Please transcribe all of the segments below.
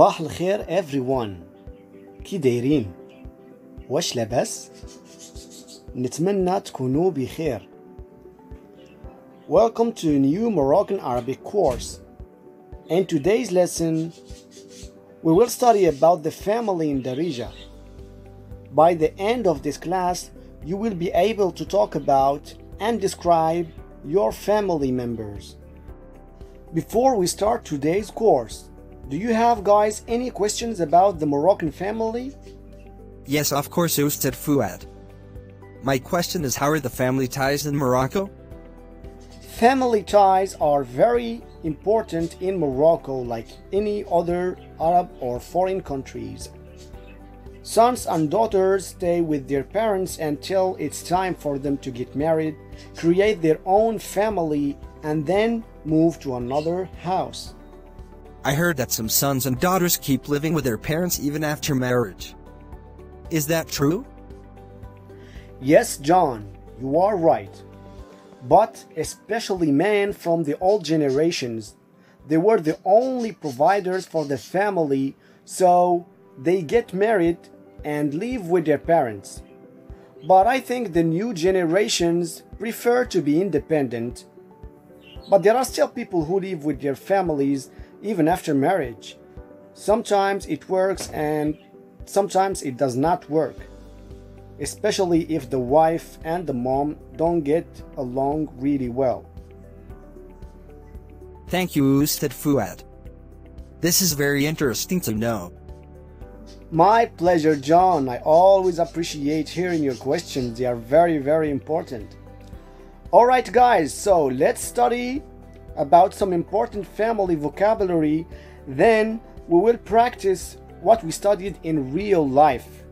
صباح الخير everyone كي دايرين واش لاباس نتمنى تكونوا بخير Welcome to a new Moroccan Arabic course. In today's lesson, we will study about the family in Darija. By the end of this class, you will be able to talk about and describe your family members. Before we start today's course, do you have guys any questions about the Moroccan family? Yes, of course, Ustad Fouad. My question is how are the family ties in Morocco? Family ties are very important in Morocco like any other Arab or foreign countries. Sons and daughters stay with their parents until it's time for them to get married, create their own family, and then move to another house. I heard that some sons and daughters keep living with their parents even after marriage. Is that true? Yes, John, you are right. But especially men from the old generations, they were the only providers for the family, so they get married and live with their parents. But I think the new generations prefer to be independent. But there are still people who live with their families even after marriage. Sometimes it works and sometimes it does not work especially if the wife and the mom don't get along really well. Thank you, Ustad Fouad. This is very interesting to know. My pleasure, John. I always appreciate hearing your questions. They are very, very important. All right, guys, so let's study about some important family vocabulary. Then we will practice what we studied in real life.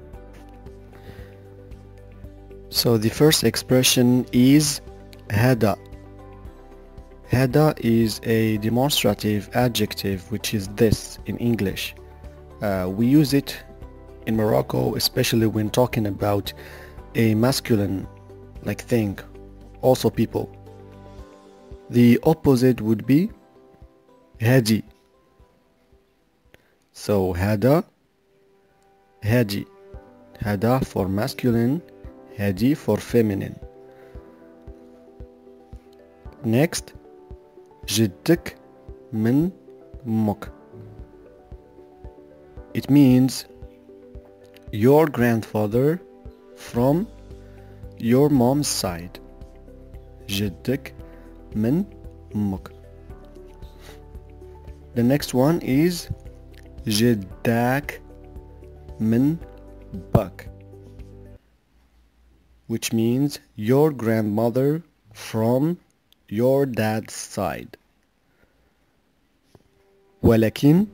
So the first expression is hada. Hada is a demonstrative adjective which is this in English. Uh, we use it in Morocco especially when talking about a masculine like thing, also people. The opposite would be hadi. So hada, hadi. Hada for masculine هادي for feminine next جدك من أمك it means your grandfather from your mom's side جدك من أمك the next one is جدك من بك which means your grandmother from your dad's side. ولكن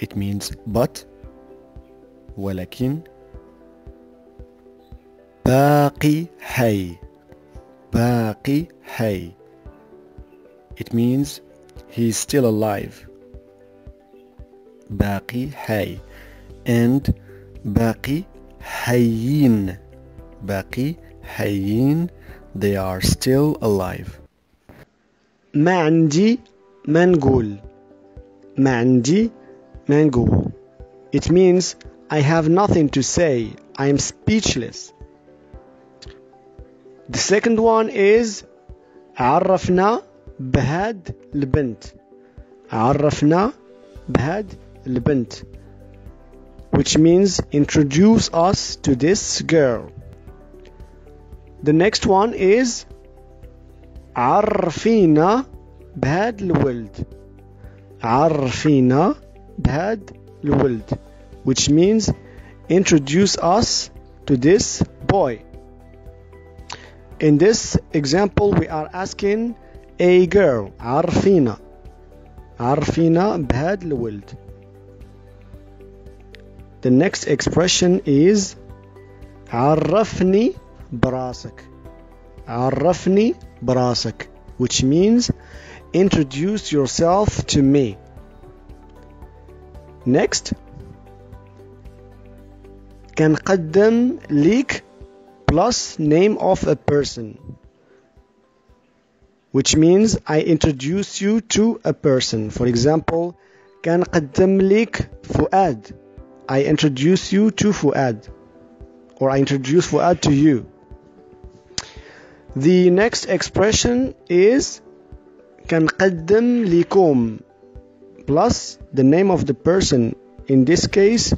it means but ولكن باقي حي باقي حي it means he's still alive باقي حي and باقي حيين باقي حيين they are still alive ما عندي ما نقول ما عندي ما نقول It means I have nothing to say. I am speechless. The second one is عرفنا بهاد البنت عرفنا بهاد البنت which means introduce us to this girl. The next one is عرفينا بهاد الولد عرفينا بهاد الولد which means introduce us to this boy. In this example we are asking a girl عرفينا عرفينا بهاد الولد The next expression is عرفني براسك عرفني براسك which means introduce yourself to me next كنقدم ليك plus name of a person which means I introduce you to a person. For example كان قدم لك I introduce you to Fouad or I introduce Fouad to you. The next expression is كان plus the name of the person. In this case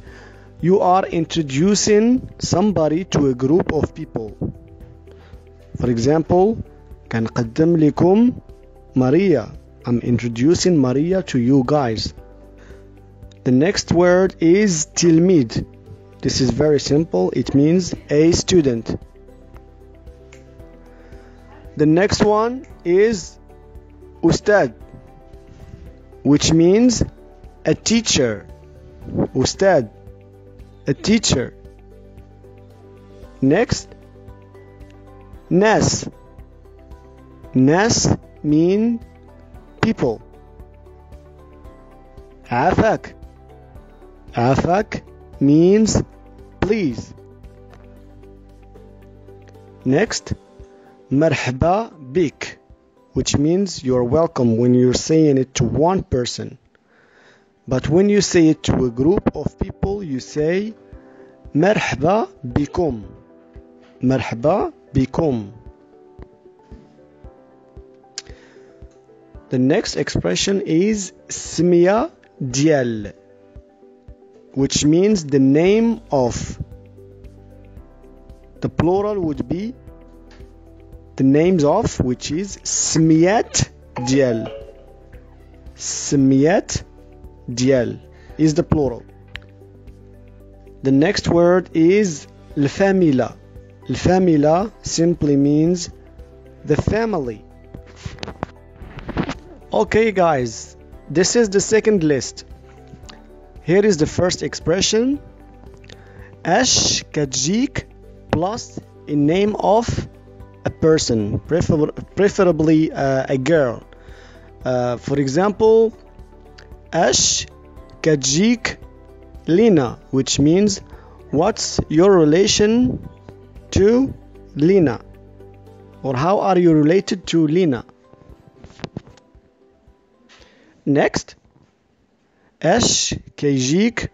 you are introducing somebody to a group of people for example كان قدم لكم Maria I'm introducing Maria to you guys the next word is tilmid this is very simple it means a student the next one is ustad which means a teacher ustad a teacher. Next nas nas mean people. Afak afak means please. Next marhaba bik which means you're welcome when you're saying it to one person but when you say it to a group of people you say مرحبا بكم مرحبا بكم The next expression is سمية ديال which means the name of the plural would be the names of which is سميات ديال سميات ديال is the plural the next word is الفاميلا الفاميلا simply means the family okay guys this is the second list here is the first expression اش كتجيك plus a name of a person prefer preferably uh, a girl uh, for example Ash Kajik Lina, which means what's your relation to Lina? Or how are you related to Lina? Next, Ash Kajik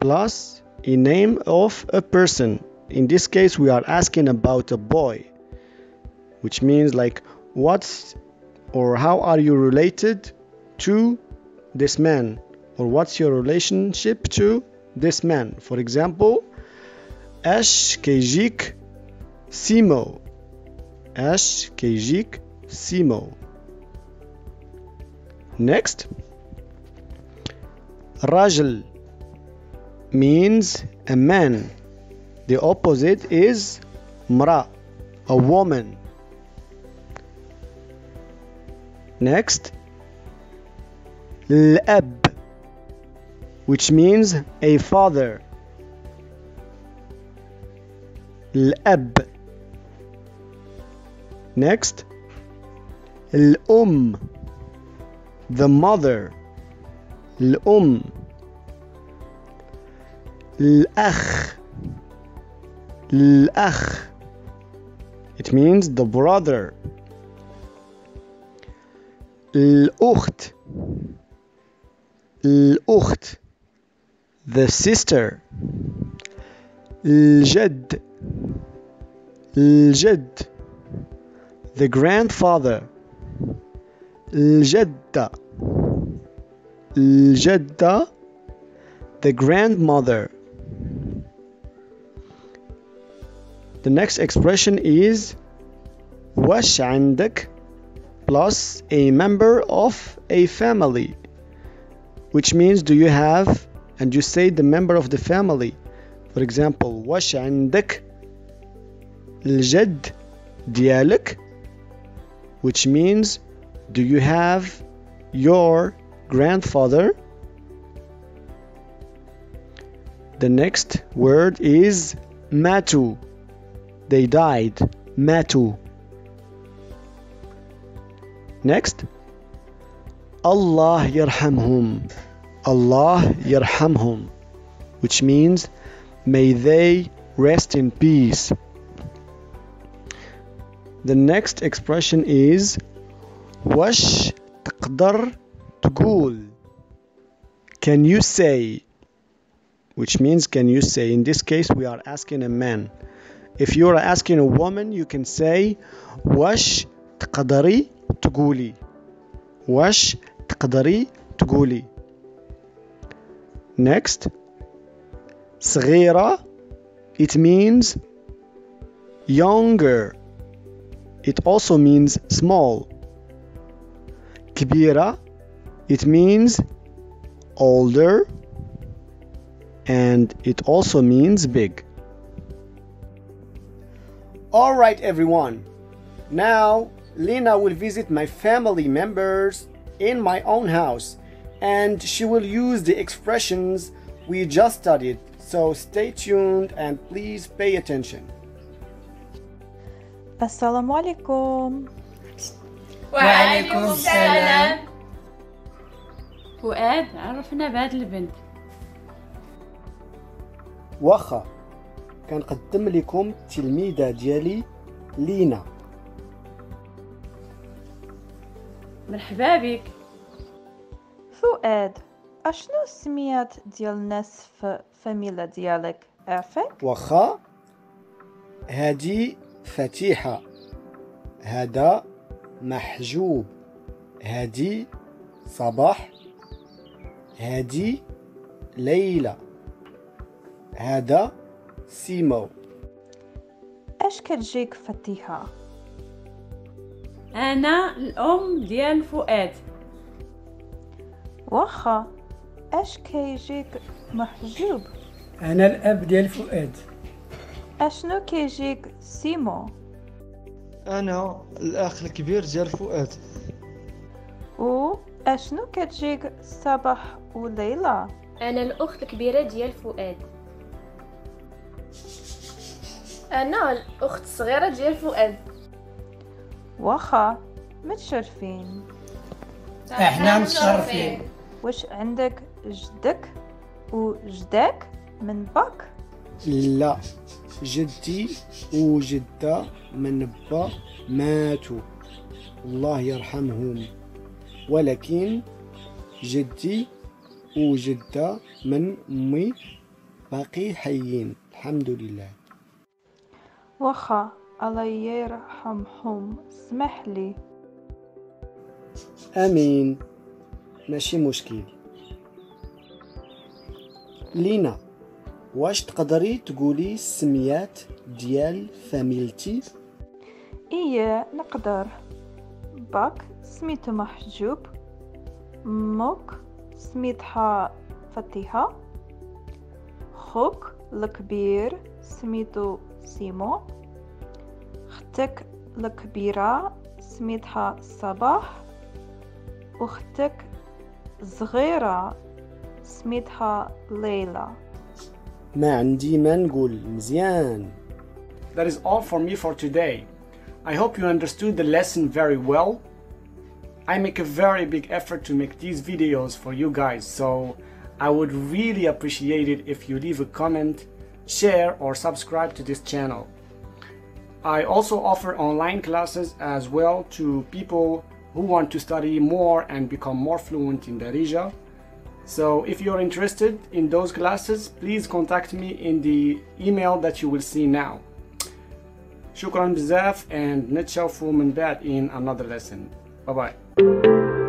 plus a name of a person. In this case, we are asking about a boy, which means like what's or how are you related to this man or what's your relationship to this man? For example ash kejik simo. Ash kejik simo. Next rajl means a man. The opposite is mra a woman. Next الأب which means a father الأب next الأم the mother الأم الأخ الأخ it means the brother الأخت الأخت the sister الجد الجد the grandfather الجدة الجدة the grandmother the next expression is وش عندك plus a member of a family which means do you have and you say the member of the family for example وش عندك الجد ديالك which means do you have your grandfather the next word is matu they died matu next Allah yarhamhum. Allah yarhamhum, which means may they rest in peace. The next expression is wash taqdar tugul. Can you say? Which means can you say? In this case, we are asking a man. If you are asking a woman, you can say wash taqdari tuguli. Wash تقدري تقولي next صغيرة it means younger it also means small كبيرة it means older and it also means big all right everyone now Lena will visit my family members in my own house and she will use the expressions we just studied so stay tuned and please pay attention السلام عليكم وعليكم السلام فؤاد عرفنا بهاد البنت واخا كنقدم لكم التلميذة ديالي لينا مرحبا بك. فؤاد أشنو السميات ديال الناس في فاميلا ديالك؟ عافاك واخا هادي فتيحة. هذا محجوب. هادي صباح. هادي ليلى. هذا سيمو. أش كتجيك فتيحة؟ أنا الأم ديال فؤاد. واخا أش كيجيك محجوب؟ أنا الأب ديال فؤاد. أشنو كيجيك سيمو؟ أنا الأخ الكبير ديال فؤاد. و أشنو كتجيك صباح وليلى؟ أنا الأخت الكبيرة ديال فؤاد. أنا الأخت الصغيرة ديال فؤاد. واخا متشرفين. إحنا متشرفين. واش عندك جدك وجداك من باك؟ لا جدي وجدة من با ماتوا. الله يرحمهم. ولكن جدي وجدة من أمي باقي حيين. الحمد لله. واخا الله يرحمهم. اسمح لي. آمين. ماشي مشكل. لينا واش تقدري تقولي السميات ديال فاميلتي؟ إيه نقدر. باك سميتو محجوب. موك سميتها فتيحة خوك الكبير سميتو سيمو. ختك الكبيرة سميتها صباح وختك صغيرة سميتها ليلى ما عندي ما نقول مزيان That is all for me for today. I hope you understood the lesson very well. I make a very big effort to make these videos for you guys, so I would really appreciate it if you leave a comment, share or subscribe to this channel. I also offer online classes as well to people who want to study more and become more fluent in Darija. So if you're interested in those classes, please contact me in the email that you will see now. شكرا بزاف and نتشوفوا من بعد in another lesson. Bye bye.